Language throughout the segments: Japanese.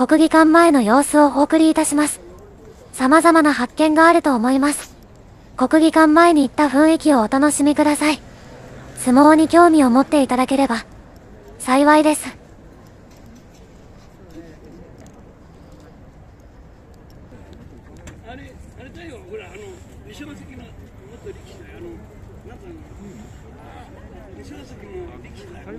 国技館前の様子をお送りいたします。様々な発見があると思います。国技館前に行った雰囲気をお楽しみください。相撲に興味を持っていただければ、幸いです。あれ、あれだよ、ほら、あの、二所ノ関の元力士だよ、あの、なんか、二所ノ関の力士だよ。あの、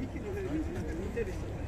ミキの上でなんか似てる人だよ。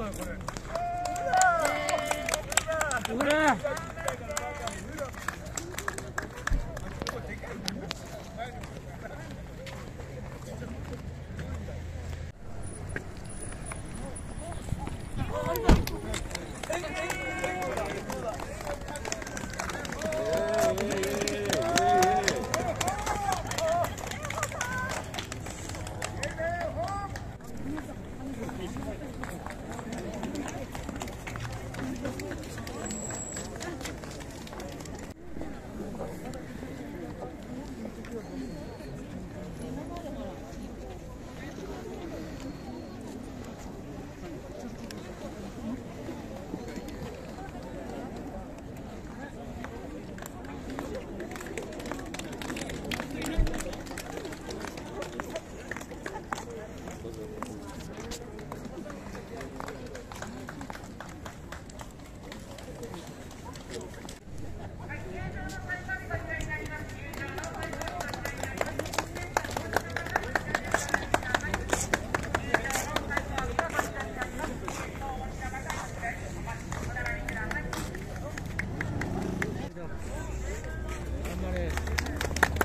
だよこれ。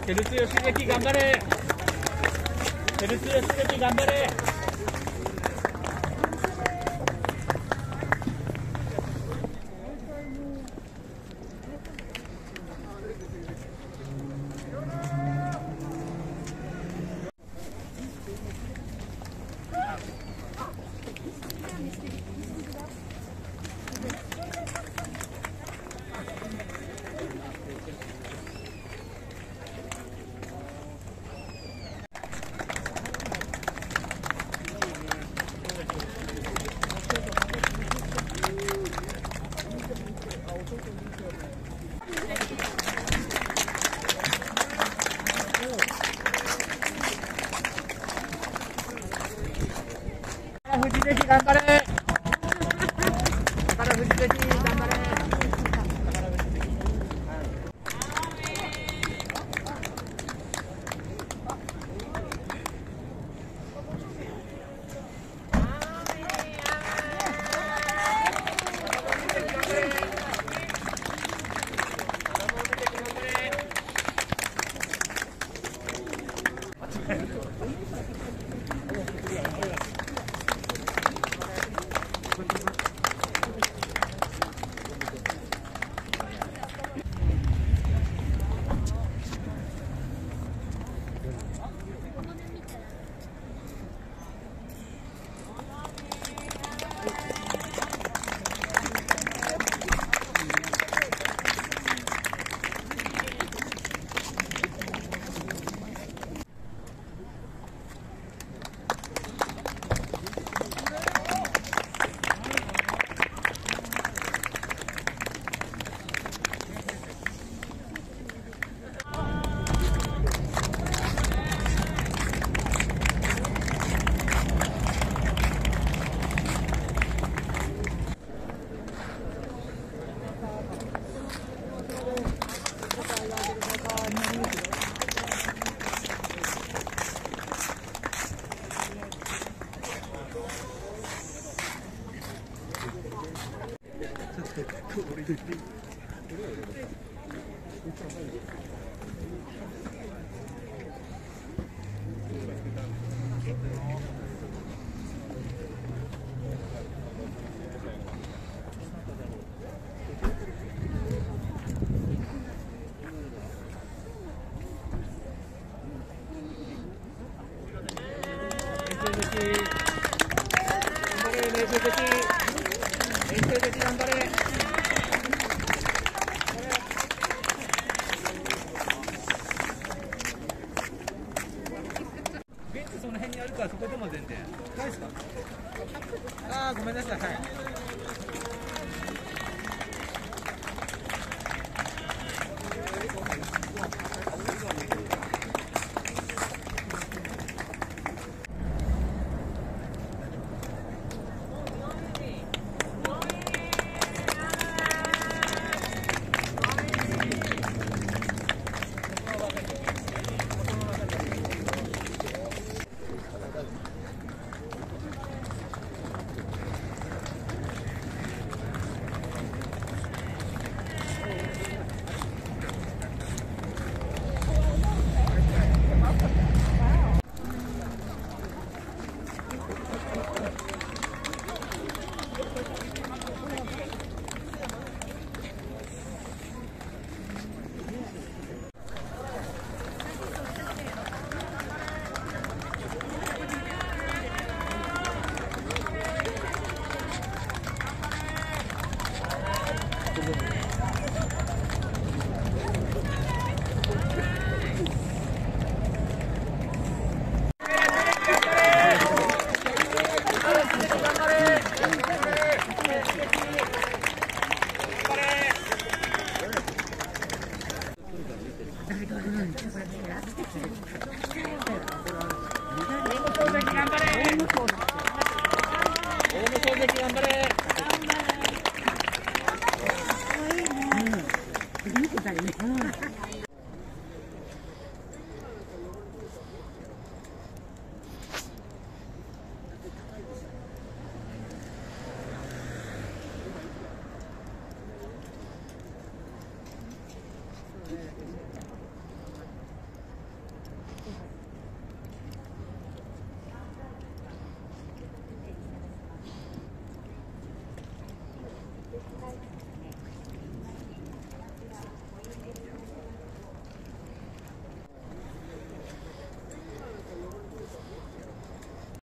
照強関頑張れ。照強関頑張れ。頑張れ練習的。練習的。頑張れベンチその辺にあるからそこでも全然。ないですか。ああごめんなさい。はい